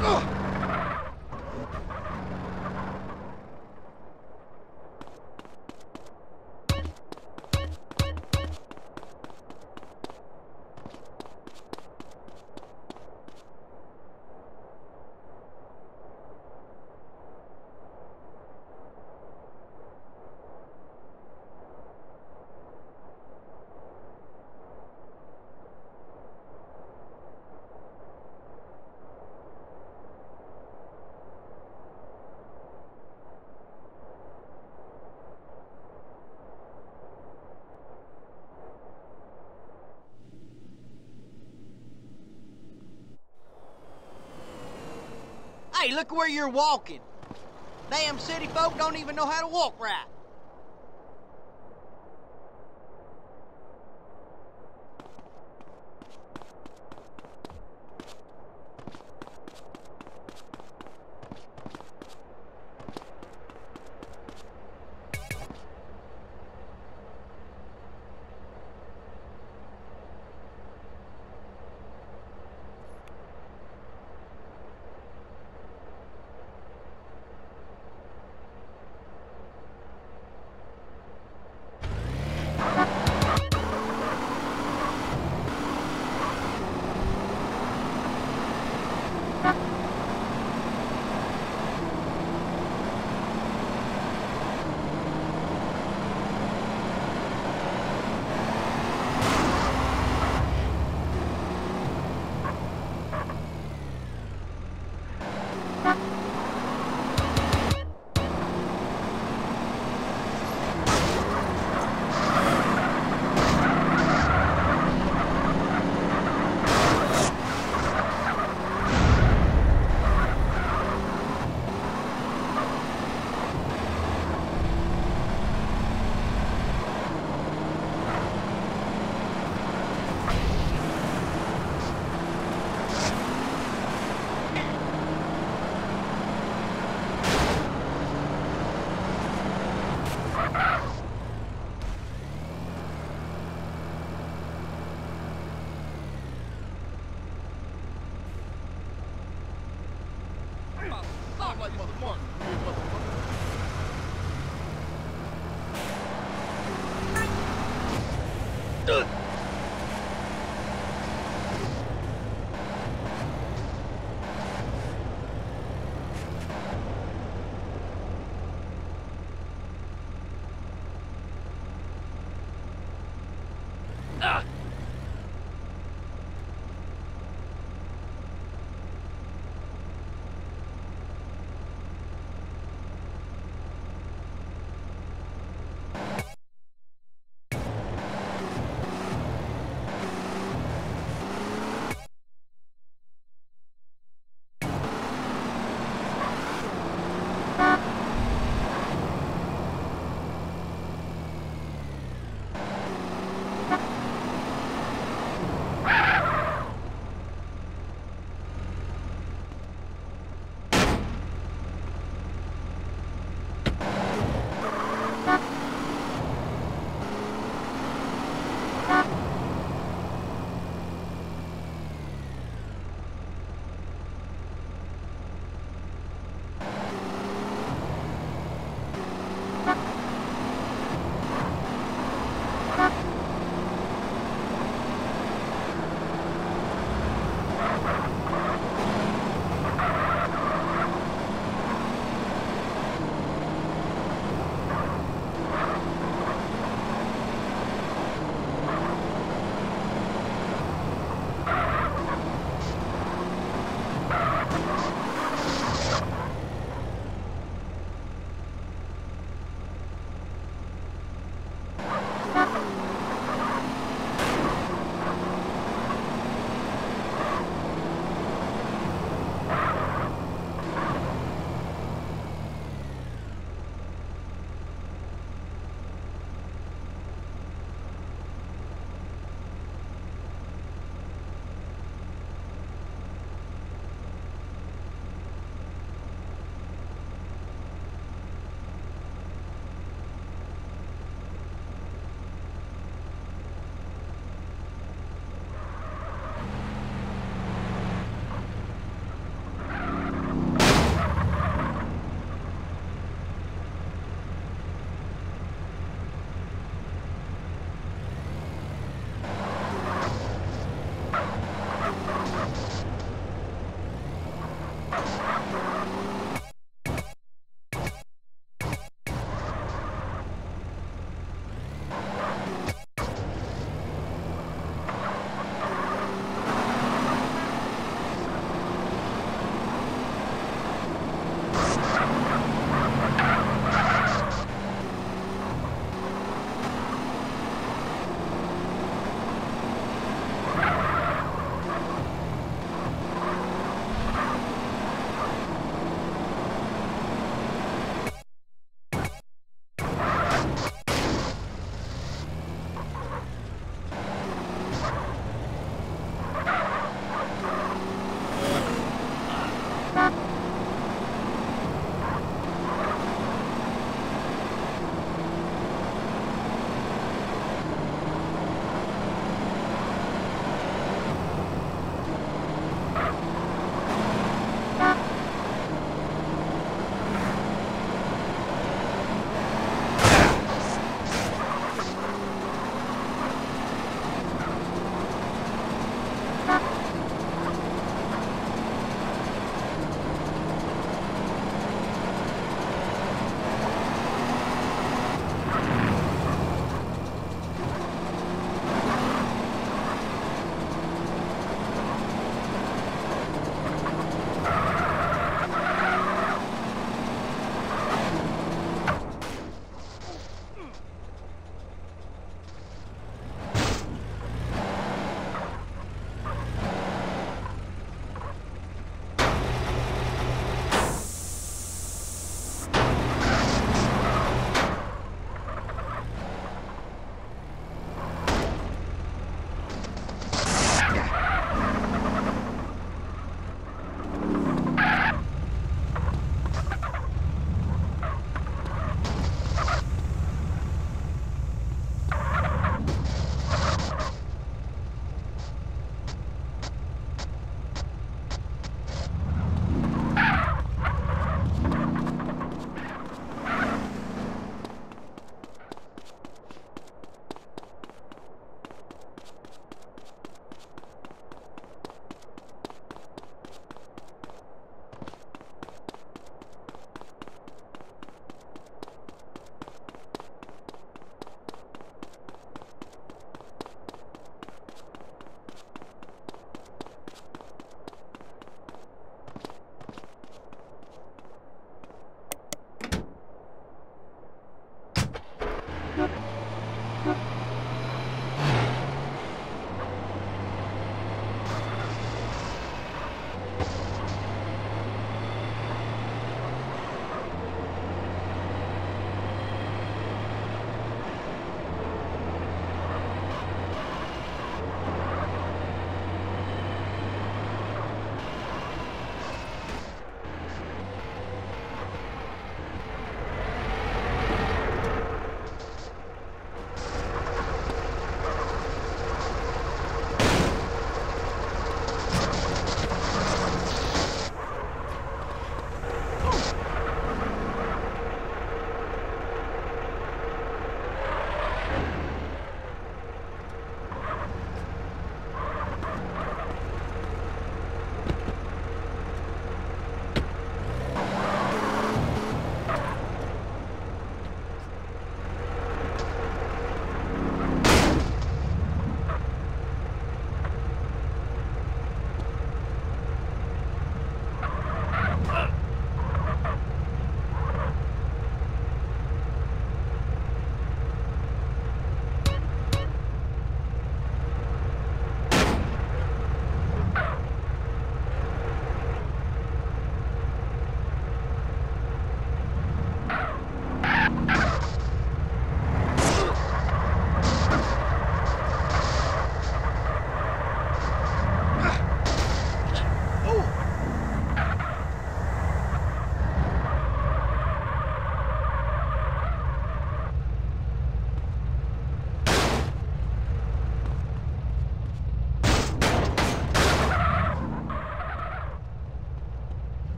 啊！Hey, look where you're walking. Damn city folk don't even know how to walk right.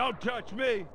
Don't touch me!